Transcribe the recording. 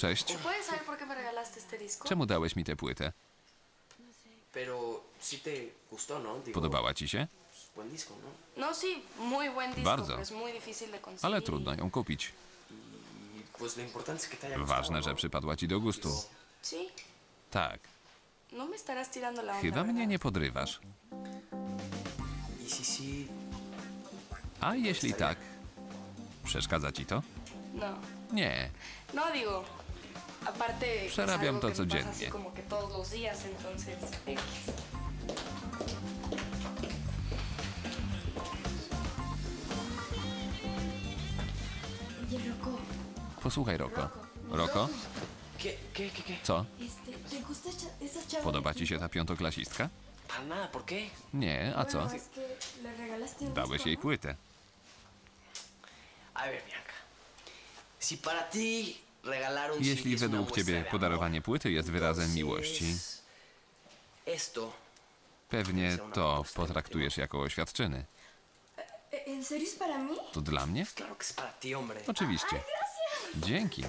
Cześć. Czemu dałeś mi tę płytę? ¿no? Podobała ci się? ¿no? No, Bardzo. Ale trudno ją kupić. Y Ważne, że przypadła ci do gustu. Tak. Chyba mnie nie podrywasz. Y A jeśli tak, przeszkadza ci to? Nie. no digo. Aparte, Przerabiam to codziennie. Posłuchaj, Roko. Roko, co? Podoba ci się ta piątoklasistka? Nie, a co? Dałeś jej ¿no? płytę. A ver, Bianca. Si para ti Jeśli według ciebie podarowanie płyty jest wyrazem miłości, pewnie to potraktujesz jako oświadczyny. E- ¿En serio es para mí? To dla mnie? Oczywiście. Dzięki.